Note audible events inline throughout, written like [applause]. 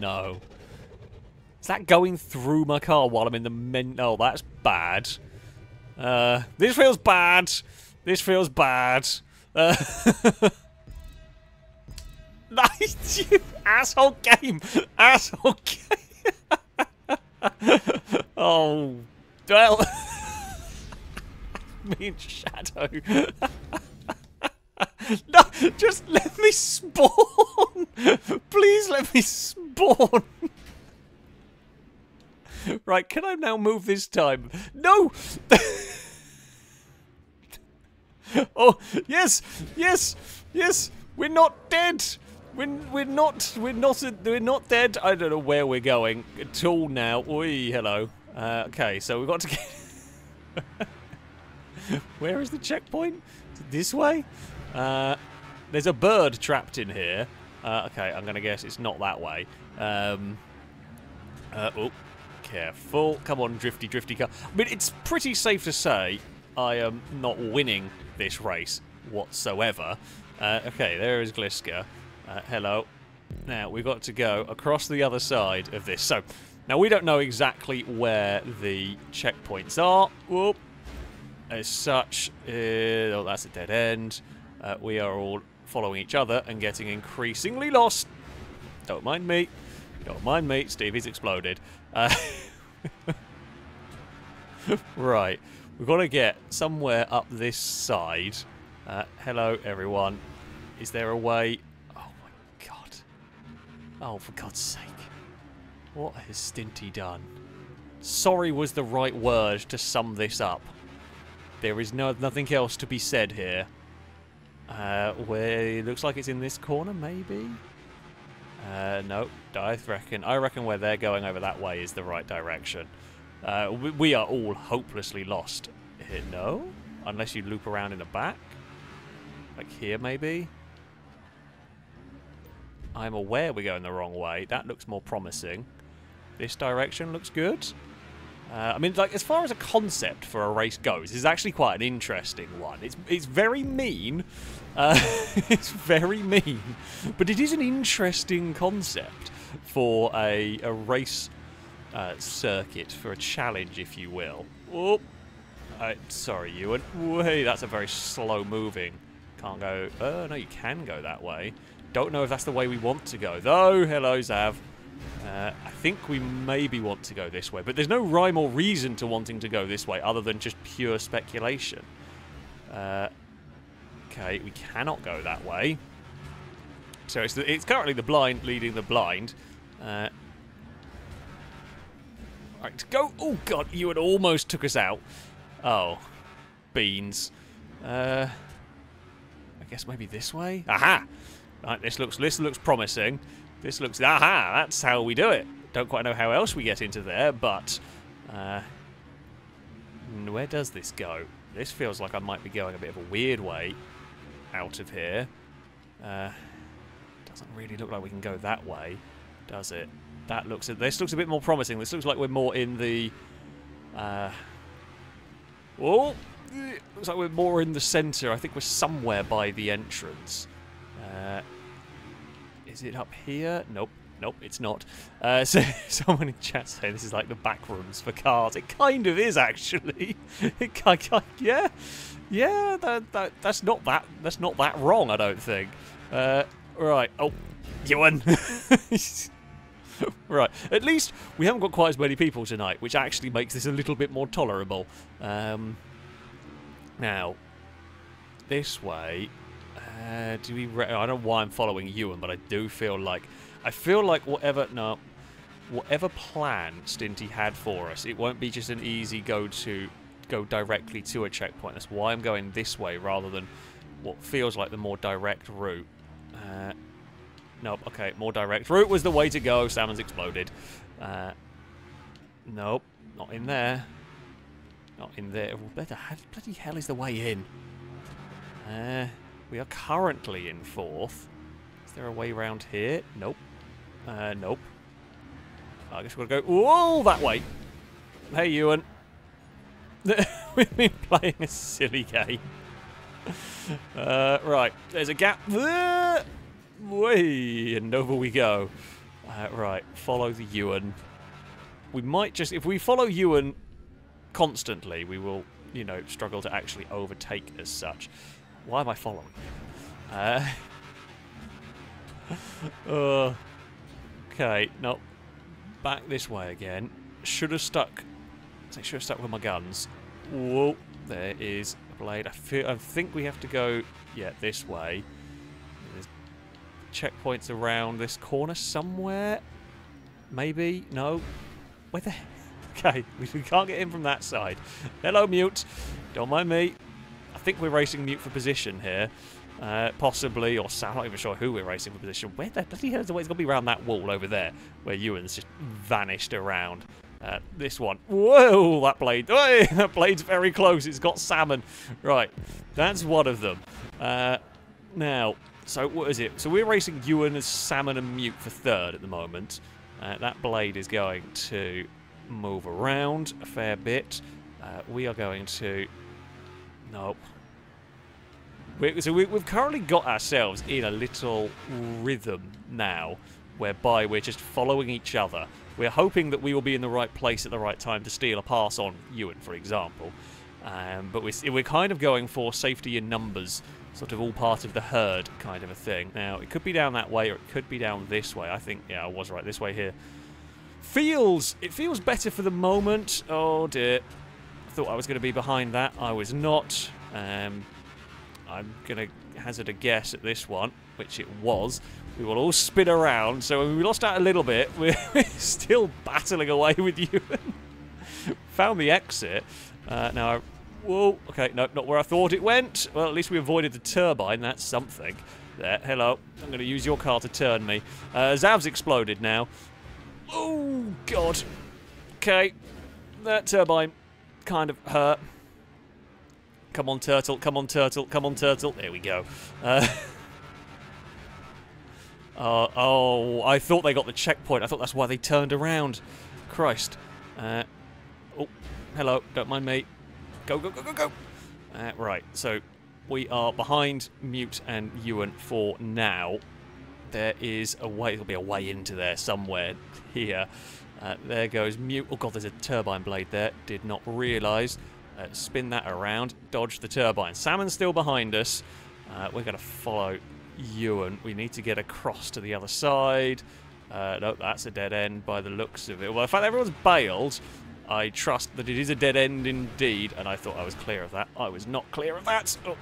no. Is that going through my car while I'm in the men? Oh, that's bad. Uh, this feels bad. This feels bad. Uh, [laughs] you asshole game. Asshole game. [laughs] oh, well. [laughs] Me and Shadow. [laughs] no, just let me spawn. [laughs] Please let me spawn. [laughs] right, can I now move this time? No! oh, yes, yes, yes, we're not dead. We're, we're not, we're not, we're not dead. I don't know where we're going at all now. Oi, hello. Uh, okay, so we've got to get... where is the checkpoint? This way? Uh, there's a bird trapped in here. Uh, okay, I'm going to guess it's not that way. Um, uh, oh, careful. Come on, drifty, drifty car. I mean, it's pretty safe to say I am not winning this race whatsoever. Uh, okay, there is Gliska. Uh, hello. Now, we've got to go across the other side of this. So, now we don't know exactly where the checkpoints are. Whoop. As such, uh, oh, that's a dead end. Uh, we are all following each other and getting increasingly lost. Don't mind me. Don't mind me. Stevie's exploded. Uh, [laughs] right. We've got to get somewhere up this side. Uh, hello, everyone. Is there a way... Oh, my God. Oh, for God's sake. What has Stinty done? Sorry was the right word to sum this up. There is no nothing else to be said here. Uh, where it looks like it's in this corner, maybe? Uh, no, I reckon. I reckon where they're going over that way is the right direction. Uh, we, we, are all hopelessly lost. Here, no, unless you loop around in the back, like here maybe. I'm aware we're going the wrong way. That looks more promising. This direction looks good. Uh, I mean, like as far as a concept for a race goes, it's actually quite an interesting one. It's it's very mean. Uh, [laughs] it's very mean, but it is an interesting concept for a a race uh, circuit for a challenge, if you will. Oh, sorry, Ewan. Wait, that's a very slow moving. Can't go. Oh no, you can go that way. Don't know if that's the way we want to go though. Hello, Zav. Uh, I think we maybe want to go this way, but there's no rhyme or reason to wanting to go this way other than just pure speculation. Uh, okay, we cannot go that way. So it's, the, it's currently the blind leading the blind. Uh, right, go! Oh god, you had almost took us out. Oh, beans. Uh, I guess maybe this way. Aha! Right, this looks this looks promising. This looks... Aha! That's how we do it. Don't quite know how else we get into there, but... Uh, where does this go? This feels like I might be going a bit of a weird way out of here. Uh, doesn't really look like we can go that way, does it? That looks... This looks a bit more promising. This looks like we're more in the... Uh, oh! Looks like we're more in the centre. I think we're somewhere by the entrance. Uh, is it up here? Nope. Nope, it's not. Uh, [laughs] so someone in chat saying this is like the back rooms for cars. It kind of is actually. [laughs] It yeah, yeah. That, that that's not that that's not that wrong. I don't think. Uh, right. Oh, Ewan. [laughs] right. At least we haven't got quite as many people tonight, which actually makes this a little bit more tolerable. Um, now, this way uh, do we? I don't know why I'm following Ewan, but I do feel like I feel like whatever no, whatever plan Stinty had for us, it won't be just an easy go to go directly to a checkpoint. That's why I'm going this way rather than what feels like the more direct route. Uh, nope. Okay, more direct route was the way to go. Salmon's exploded. Uh, nope, not in there. Not in there. The bloody hell is the way in? Uh, we are currently in fourth. Is there a way around here? Nope. Uh, nope. I guess we've got to go all that way. Hey, Ewan. [laughs] We've been playing a silly game. Uh, right, there's a gap there. Way, and over we go. Uh, right, follow the Ewan. We might just... If we follow Ewan constantly, we will, you know, struggle to actually overtake as such. Why am I following Uh, [laughs] uh, okay, no. Back this way again. Should have stuck... I should have stuck with my guns. Whoa, there is a blade. I, feel, I think we have to go, yeah, this way. There's checkpoints around this corner somewhere. Maybe? No? Where the... [laughs] Okay, [laughs] we can't get in from that side. Hello, Mute. Don't mind me. I think we're racing Mute for position here. Uh, possibly, or Sam, I'm not even sure who we're racing for position. Where the bloody hell is the way? It's got to be around that wall over there, where Ewan's just vanished around. Uh, this one. Whoa, that blade. [laughs] That blade's very close. It's got salmon. Right, that's one of them. Uh, now, so what is it? So we're racing Ewan as salmon and mute for third at the moment. Uh, that blade is going to move around a fair bit. Uh, we are going to... Nope. We so we, we've currently got ourselves in a little rhythm now, whereby we're just following each other. We're hoping that we will be in the right place at the right time to steal a pass on Ewan, for example. Um, but we're, we're kind of going for safety in numbers, sort of all part of the herd kind of a thing. Now, it could be down that way or it could be down this way. I think, yeah, I was right, this way here. Feels, it feels better for the moment. Oh dear. I thought I was going to be behind that. I was not. Um, I'm going to hazard a guess at this one, which it was. We will all spin around. So we lost out a little bit. [laughs] We're still battling away with you. [laughs] Found the exit. Uh, now, whoa, okay, no, not where I thought it went. Well, at least we avoided the turbine. That's something. There, hello. I'm going to use your car to turn me. Uh, Zav's exploded now. Oh, God. Okay. That turbine kind of hurt. Come on, turtle. Come on, turtle. Come on, turtle. There we go. Uh, [laughs] uh, oh, I thought they got the checkpoint. I thought that's why they turned around. Christ. Uh, oh, hello. Don't mind me. Go, go, go, go, go. Uh, right, so we are behind Mute and Ewan for now there is a way, there'll be a way into there somewhere here. Uh, there goes Mute. Oh god, there's a turbine blade there. Did not realise. Uh, spin that around. Dodge the turbine. Salmon's still behind us. Uh, we're going to follow Ewan. We need to get across to the other side. Uh, no, that's a dead end by the looks of it. Well, in fact, everyone's bailed. I trust that it is a dead end indeed, and I thought I was clear of that. I was not clear of that. Oh,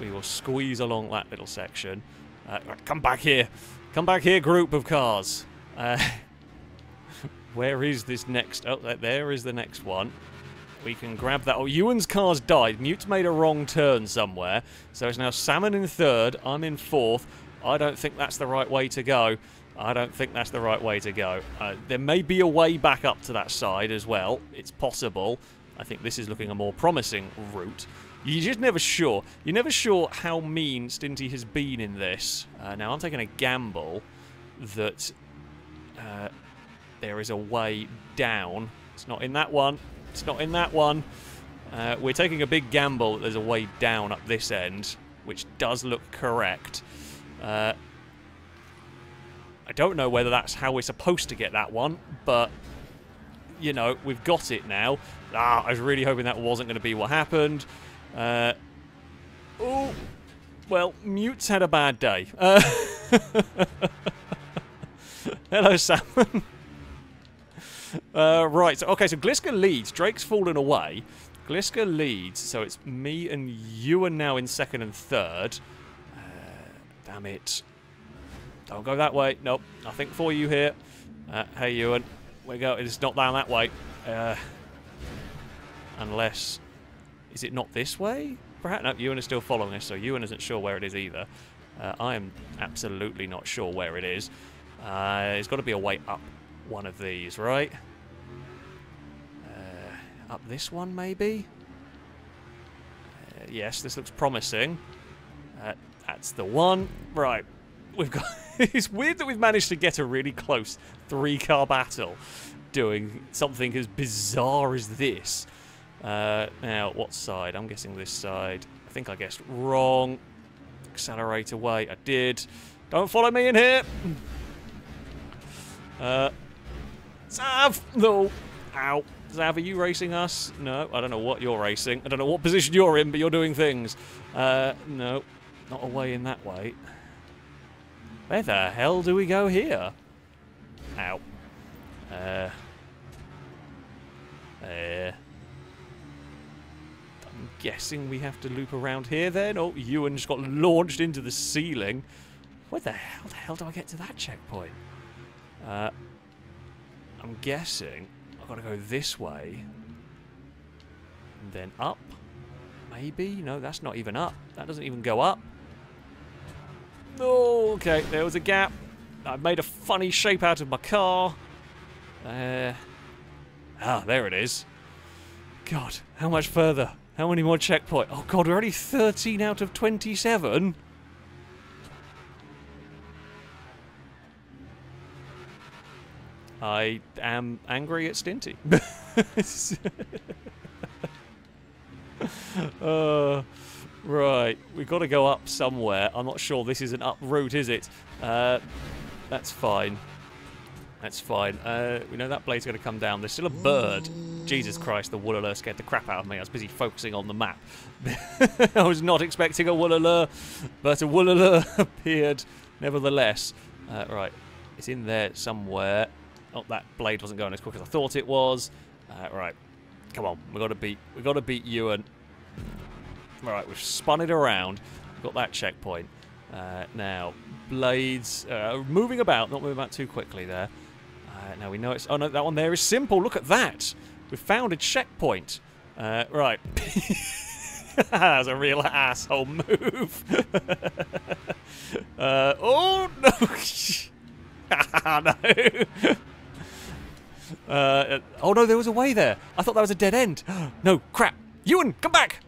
we will squeeze along that little section. Uh, come back here. Come back here, group of cars. Uh, [laughs] where is this next? Oh, there is the next one. We can grab that. Oh, Ewan's car's died. Mute's made a wrong turn somewhere. So it's now Salmon in third. I'm in fourth. I don't think that's the right way to go. I don't think that's the right way to go. Uh, there may be a way back up to that side as well. It's possible. I think this is looking a more promising route. You're just never sure. You're never sure how mean Stinty has been in this. Uh, now, I'm taking a gamble that uh, there is a way down. It's not in that one. It's not in that one. Uh, we're taking a big gamble that there's a way down up this end, which does look correct. Uh, I don't know whether that's how we're supposed to get that one, but, you know, we've got it now. Ah, I was really hoping that wasn't going to be what happened. Uh, oh, well, Mute's had a bad day. Uh, [laughs] hello, Salmon. [laughs] [laughs] uh, right, so, okay, so Gliska leads. Drake's fallen away. Gliska leads, so it's me and you are now in second and third. Uh, damn it. Don't go that way. Nope, nothing for you here. Uh, hey, Ewan. We go. It's not down that way. Uh, unless is it not this way? Perhaps no, Ewan is still following us, so Ewan isn't sure where it is either. Uh, I am absolutely not sure where it is. Uh, there's got to be a way up one of these, right? Uh, up this one, maybe? Uh, yes, this looks promising. Uh, that's the one. Right. We've got... [laughs] it's weird that we've managed to get a really close three-car battle doing something as bizarre as this. Uh, now, what side? I'm guessing this side. I think I guessed wrong. Accelerate away. I did. Don't follow me in here. Uh, Zav! No! Ow. Zav, are you racing us? No, I don't know what you're racing. I don't know what position you're in, but you're doing things. Uh, no. Not away in that way. Where the hell do we go here? Ow. Uh. Uh. I'm guessing we have to loop around here then. Oh, Ewan just got launched into the ceiling. Where the hell the hell do I get to that checkpoint? Uh, I'm guessing I've got to go this way. And then up. Maybe? No, that's not even up. That doesn't even go up. Oh, okay. There was a gap. I made a funny shape out of my car. Uh, ah, there it is. God, how much further? How many more checkpoints? Oh god, we're only 13 out of 27. I am angry at Stinty. [laughs] uh, right, we've got to go up somewhere. I'm not sure this is an up route, is it? Uh, that's fine. That's fine. Uh, we know that blade's going to come down. There's still a bird. Jesus Christ, the Woolala scared the crap out of me. I was busy focusing on the map. [laughs] I was not expecting a Woolala, but a Woolala [laughs] appeared nevertheless. Uh, right, it's in there somewhere. Oh, that blade wasn't going as quick as I thought it was. Uh, right, come on, we got to beat, we got to beat Ewan. Right, we've spun it around. Got that checkpoint. Uh, now, blades uh, moving about, not moving about too quickly there. Uh, now we know it's. Oh no, that one there is simple. Look at that. We've found a checkpoint. Uh, right. [laughs] That's a real asshole move. [laughs] uh, oh no! [laughs] no. Uh, oh no, there was a way there. I thought that was a dead end. [gasps] no, crap. Ewan, come back.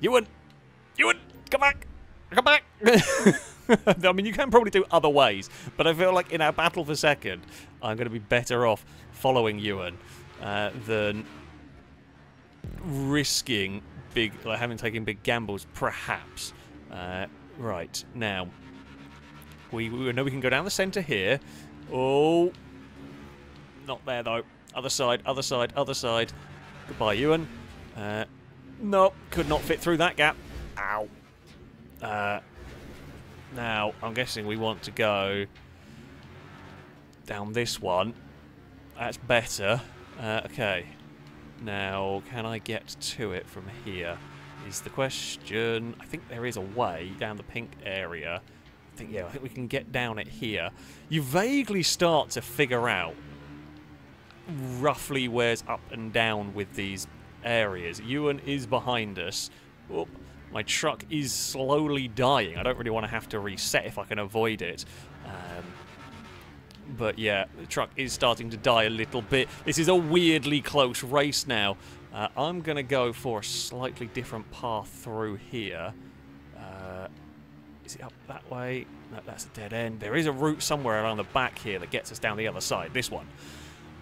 Ewan, Ewan, come back. Come back. [laughs] I mean, you can probably do other ways, but I feel like in our battle for second, I'm going to be better off following Ewan uh, than risking big, like having taken big gambles, perhaps. Uh, right now, we, we know we can go down the centre here. Oh, not there though. Other side, other side, other side. Goodbye, Ewan. Uh, nope, could not fit through that gap. Ow. Uh, now, I'm guessing we want to go down this one. That's better. Uh, okay. Now, can I get to it from here? Is the question. I think there is a way down the pink area. I think, yeah, I think we can get down it here. You vaguely start to figure out roughly wears up and down with these areas. Ewan is behind us. Oop. My truck is slowly dying. I don't really want to have to reset if I can avoid it. Um, but yeah, the truck is starting to die a little bit. This is a weirdly close race now. Uh, I'm going to go for a slightly different path through here. Uh, is it up that way? No, that's a dead end. There is a route somewhere around the back here that gets us down the other side. This one.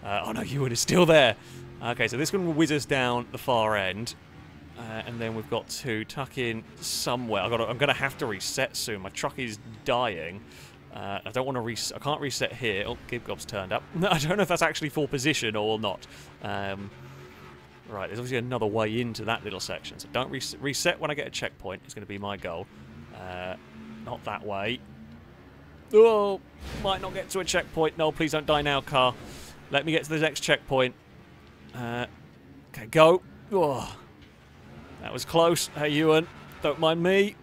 Uh, oh no, Ewan is still there. Okay, so this one will whiz us down the far end. Uh, and then we've got to tuck in somewhere. To, I'm going to have to reset soon. My truck is dying. Uh, I don't want to reset. I can't reset here. Oh, Gibgob's turned up. [laughs] I don't know if that's actually for position or not. Um, right, there's obviously another way into that little section. So don't res reset when I get a checkpoint. It's going to be my goal. Uh, not that way. Oh, might not get to a checkpoint. No, please don't die now, car. Let me get to the next checkpoint. Uh, okay, go. Oh, that was close. Hey, Ewan, don't mind me.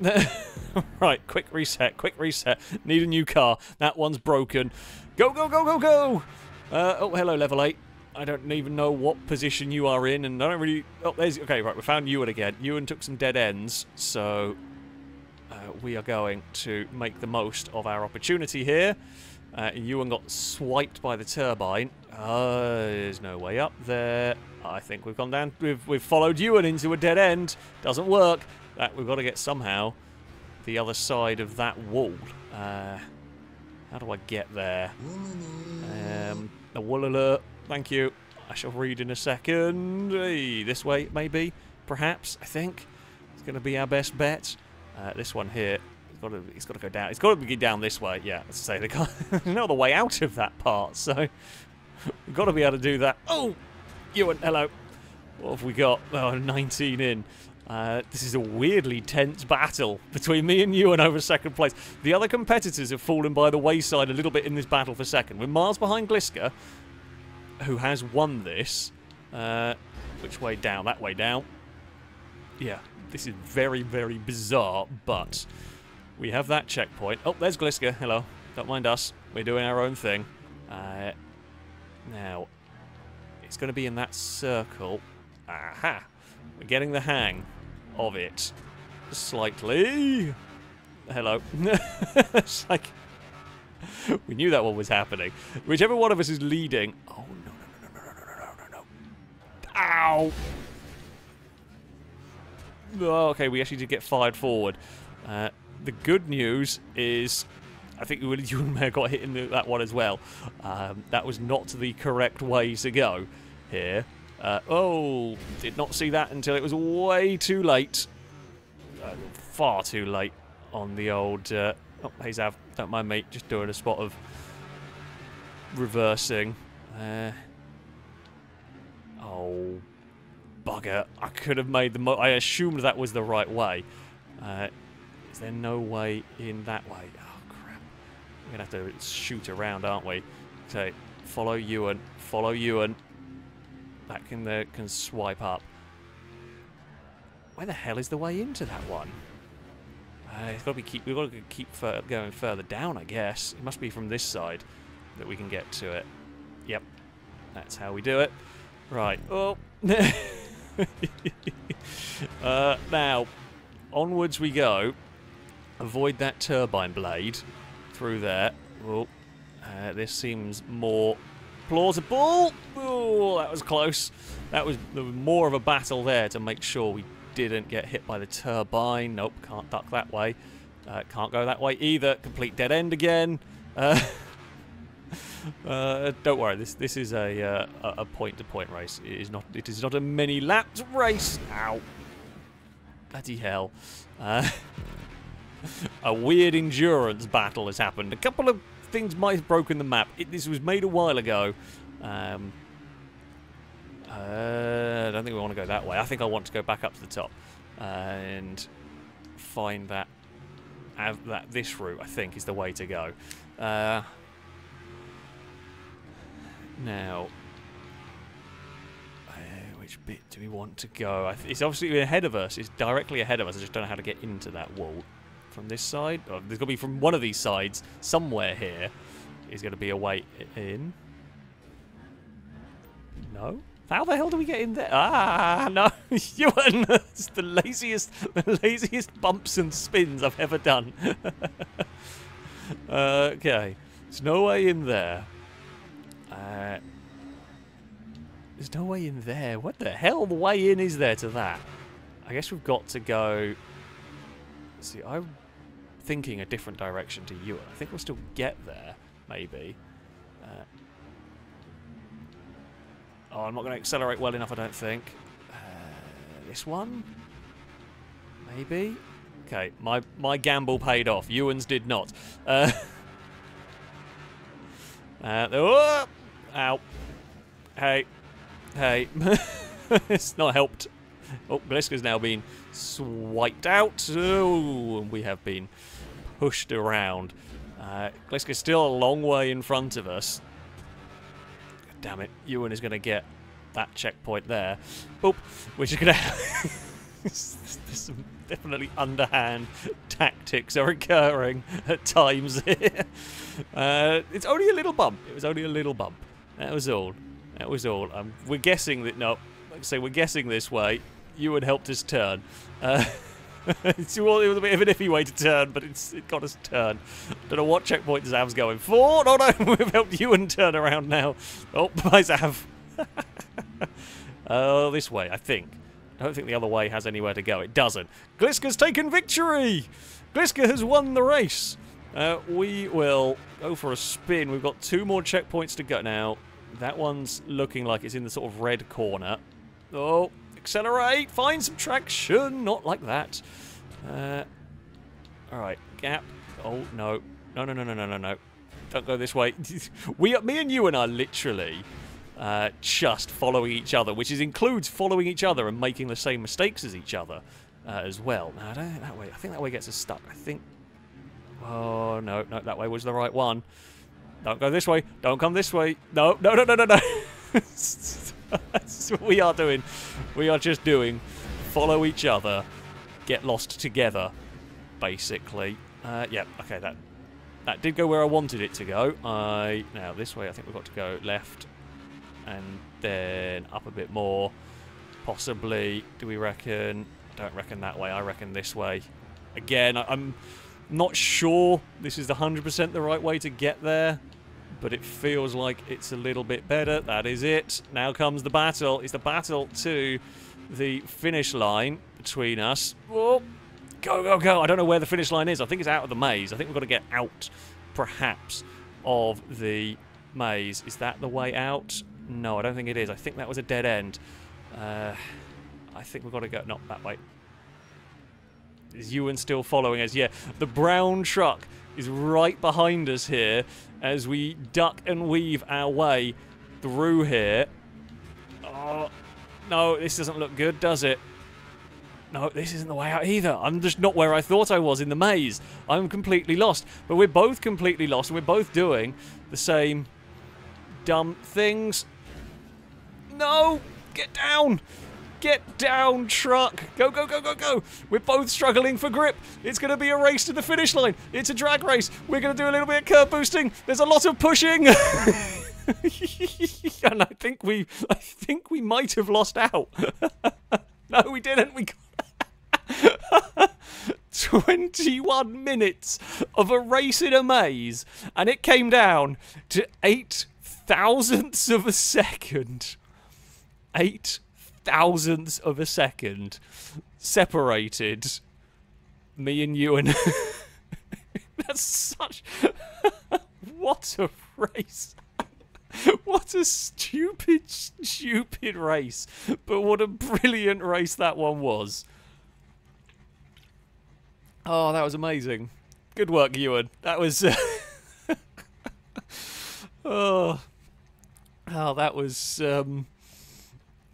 [laughs] right, quick reset, quick reset. Need a new car. That one's broken. Go, go, go, go, go! Uh, oh, hello, level 8. I don't even know what position you are in, and I don't really... Oh, there's... Okay, right, we found Ewan again. Ewan took some dead ends, so... Uh, we are going to make the most of our opportunity here. Uh, Ewan got swiped by the turbine. Uh, there's no way up there. I think we've gone down. We've we've followed Ewan into a dead end. Doesn't work. That we've got to get somehow the other side of that wall. Uh, how do I get there? Um, a wool alert. Thank you. I shall read in a second. Hey, this way, maybe, perhaps. I think it's going to be our best bet. Uh, this one here. It's got to, it's got to go down. It's got to be down this way. Yeah, let's say, [laughs] there's no other way out of that part, so we've got to be able to do that. Oh, Ewan, hello. What have we got? Oh, 19 in. Uh, this is a weirdly tense battle between me and Ewan over second place. The other competitors have fallen by the wayside a little bit in this battle for second. We're miles behind Gliska, who has won this. Uh, which way down? That way down. Yeah, this is very, very bizarre, but we have that checkpoint. Oh, there's Gliska. Hello. Don't mind us. We're doing our own thing. Uh, now, it's going to be in that circle. Aha! We're getting the hang of it. Slightly. Hello. it's like... We knew that one was happening. Whichever one of us is leading... Oh, no, no, no, no, no, no, no, no, no. Ow! Oh, okay, we actually did get fired forward. Uh, the good news is, I think [laughs] you may have got hit in the, that one as well. Um, that was not the correct way to go here. Uh, oh, did not see that until it was way too late. Uh, far too late on the old... Uh, oh, Hazav, don't mind me, just doing a spot of reversing. Uh, oh, bugger. I could have made the... I assumed that was the right way. Uh, there no way in that way? Oh, crap. We're going to have to shoot around, aren't we? Okay, follow Ewan. Follow Ewan. That can, uh, can swipe up. Where the hell is the way into that one? Uh, it's got to be keep. We've got to keep going further down, I guess. It must be from this side that we can get to it. Yep, that's how we do it. Right. Oh. [laughs] uh, now, onwards we go. Avoid that turbine blade through there. Oh, uh, this seems more plausible. Oh, that was close. That was, more of a battle there to make sure we didn't get hit by the turbine. Nope, can't duck that way. Uh, can't go that way either. Complete dead end again. Uh, [laughs] uh, don't worry, this this is a uh, a point to point race. It is not it is not a many laps race. Ow! Bloody hell! [laughs] [laughs] A weird endurance battle has happened. A couple of things might have broken the map. It, this was made a while ago. Um, uh, I don't think we want to go that way. I think I want to go back up to the top and find that that this route. I think is the way to go. Uh, now, uh, which bit do we want to go? it's obviously ahead of us. It's directly ahead of us. I just don't know how to get into that wall. From this side? Oh, there's got to be from one of these sides. Somewhere here is going to be a way in. No? How the hell do we get in there? Ah, [laughs] no, Ewan! it's the laziest, the laziest bumps and spins I've ever done. [laughs] okay, there's no way in there. Uh, there's no way in there. What the hell the way in is there to that? I guess we've got to go... See, I'm thinking a different direction to Ewan. I think we'll still get there, maybe. Uh, Oh, I'm not going to accelerate well enough, I don't think. Uh, this one? Maybe? Okay, my, my gamble paid off. Ewan's did not. Uh, [laughs] uh, oh, ow. Hey. Hey. [laughs] it's not helped. Oh, Gliska's now been swiped out. Oh, we have been pushed around. Uh, still a long way in front of us damn it, Ewan is going to get that checkpoint there. Boop, which is going to... some definitely underhand tactics are occurring at times here. Uh, it's only a little bump. It was only a little bump. That was all. That was all. Um, we're guessing that... No, like I say, we're guessing this way. Ewan helped us turn. Uh, [laughs] it was a bit of an iffy way to turn, but it's it got us to turn. Don't know what checkpoint Zav's going for. [laughs] No, no, [laughs] we've helped Ewan turn around now. Oh, bye, Zav. Oh, uh, this way, I think. I don't think the other way has anywhere to go. It doesn't. Gliska's taken victory! Gliska has won the race. Uh, we will go for a spin. We've got two more checkpoints to go now. That one's looking like it's in the sort of red corner. Oh, Accelerate! Find some traction! Not like that. Uh, Alright, gap. Oh, no. No, no, no, no, no, no, no. Don't go this way. [laughs] we, me and you and are literally uh, just following each other, which is, includes following each other and making the same mistakes as each other uh, as well. Now, I don't think that way. I think that way gets us stuck. I think. Oh no, no, that way was the right one. Don't go this way. Don't come this way. No, no, no, no, no, no. [laughs] [laughs] That's what we are doing. We are just doing follow each other, get lost together, basically. Uh, yeah, okay, that that did go where I wanted it to go. I now this way. I think we've got to go left, and then up a bit more. Possibly. Do we reckon? I don't reckon that way. I reckon this way. Again, I, I'm not sure this is 100% the right way to get there, but it feels like it's a little bit better. That is it. Now comes the battle. It's the battle to the finish line between us. Whoa. Go, go, go. I don't know where the finish line is. I think it's out of the maze. I think we've got to get out, perhaps, of the maze. Is that the way out? No, I don't think it is. I think that was a dead end. Uh, I think we've got to go... Not that way. Is Ewan still following us? Yeah. The brown truck is right behind us here as we duck and weave our way through here. Oh, no, this doesn't look good, does it? No, this isn't the way out either. I'm just not where I thought I was in the maze. I'm completely lost. But we're both completely lost, and we're both doing the same dumb things. No! Get down! Get down, truck! Go, go, go, go, go! We're both struggling for grip. It's going to be a race to the finish line. It's a drag race. We're going to do a little bit of curb boosting. There's a lot of pushing. [laughs] and I think we, I think we might have lost out. [laughs] no, we didn't. We. got [laughs] 21 minutes of a race in a maze, and it came down to eight thousandths of a second. Eight thousandths of a second separated me and you and [laughs] that's such [laughs] what a race. [laughs] What a stupid stupid race. But what a brilliant race that one was. Oh that was amazing. Good work ewan. That was uh, oh. Oh that was um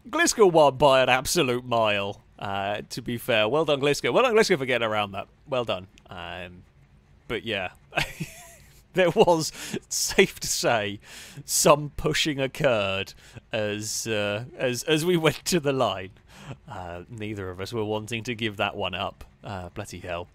Glisco won by an absolute mile. Uh, to be fair, well done, Glisco. Well done, Glisco, for getting around that. Well done. Um, but yeah, [laughs] there was, safe to say, some pushing occurred as uh, as as we went to the line. Uh, neither of us were wanting to give that one up. Uh, bloody hell.